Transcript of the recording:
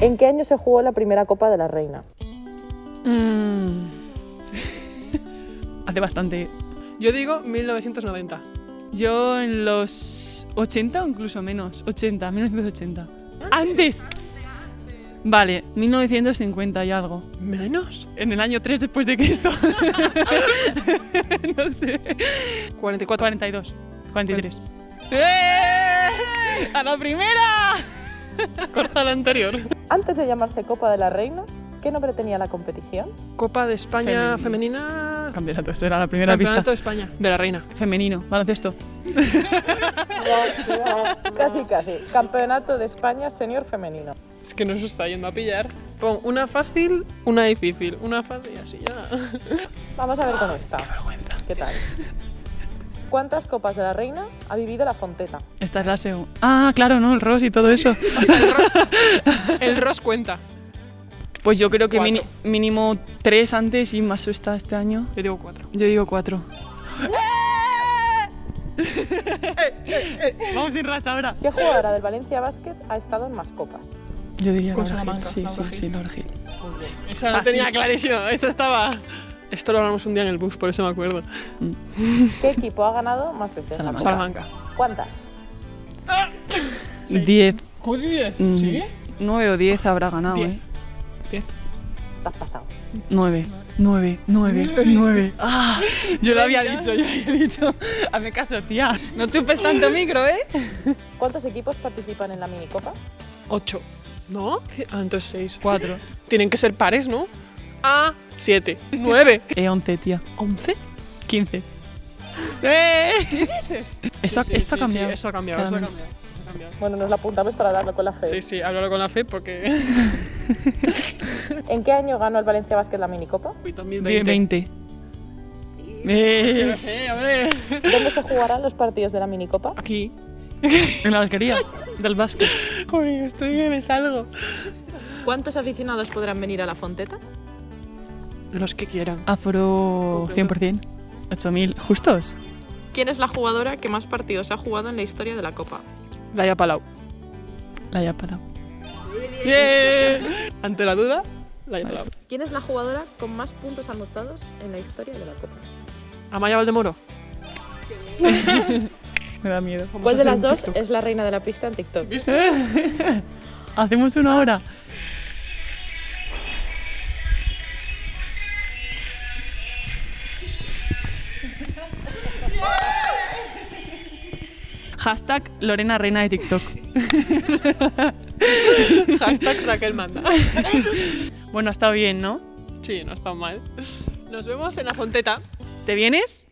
¿En qué año se jugó la primera Copa de la Reina? Mm. Hace bastante. Yo digo 1990. Yo en los 80 o incluso menos. 80, 1980. ¡Antes! Vale, 1950 y algo. ¿Menos? En el año 3 después de Cristo. no sé. 44. 42. 43. ¡Eh! ¡A la primera! Corta la anterior. Antes de llamarse Copa de la Reina, ¿qué nombre tenía la competición? Copa de España Femenina. femenina. Campeonato, eso era la primera Campeonato pista. de España. De la reina. Femenino, baloncesto. casi, casi. Campeonato de España Senior Femenino. Es que nos está yendo a pillar. Pon una fácil, una difícil. Una fácil y así ya. Vamos a ver con esta. ¿Qué tal? ¿Cuántas Copas de la Reina ha vivido la Fonteta? Esta es la segunda. Ah, claro, ¿no? El Ross y todo eso. O sea, el, ro el Ross cuenta. Pues yo creo que Cuatro. mínimo tres antes y más está este año. Yo digo cuatro. Yo digo cuatro. Vamos sin racha ahora. ¿Qué jugadora del Valencia Basket ha estado en más copas? Yo diría Con Laura Gil. Sí, Laura sí, Gil. sí, Laura Gil. Esa lo tenía clarísimo. Esa estaba. Esto lo hablamos un día en el bus, por eso me acuerdo. ¿Qué equipo ha ganado más veces? la Salamanca. Salamanca. ¿Cuántas? Diez. Joder, Mm, ¿sí? Nueve o diez habrá ganado, Diez. ¿eh? Diez. Te has pasado. Nueve. Nueve, nueve, nueve. Ah, yo lo había dicho, yo había dicho. Hazme caso, tía. No chupes tanto micro, ¿eh? ¿Cuántos equipos participan en la minicopa? Ocho. ¿No? Ah, entonces seis. Cuatro. Tienen que ser pares, ¿no? Ah, siete. Nueve. Eh, once, tía. ¿Once? Quince. ¡Eh! Eso, Sí, sí, esto ha sí, cambiado. Sí, eso ha cambiado, eso ha cambiado. eso ha cambiado. Bueno, nos la apuntamos para darlo con la fe. Sí, sí, háblalo con la fe porque. ¿En qué año ganó el Valencia Basket la minicopa? Uy, Die- 2020. Veinte. Sí, Eh, lo sé, hombre. ¿Dónde se jugarán los partidos de la minicopa? Aquí. en la alquería del básquet. Joder, estoy que me salgo. ¿Cuántos aficionados podrán venir a la Fonteta? Los que quieran. Aforo Completo. 100%. 8.000. ¿Justos? ¿Quién es la jugadora que más partidos ha jugado en la historia de la Copa? Laia Palau. La ya parado. Ante la duda, Laia Palau. ¿Quién es la jugadora con más puntos anotados en la historia de la Copa? Amaya Valdemoro. Me da miedo. Vamos ¿Cuál de las dos TikTok. es la reina de la pista en TikTok? ¿Viste? Hacemos una hora. Hashtag Lorena Reina de TikTok. Hashtag Raquel manda. Bueno, ha estado bien, ¿no? Sí, no está mal. Nos vemos en la fonteta. ¿Te vienes?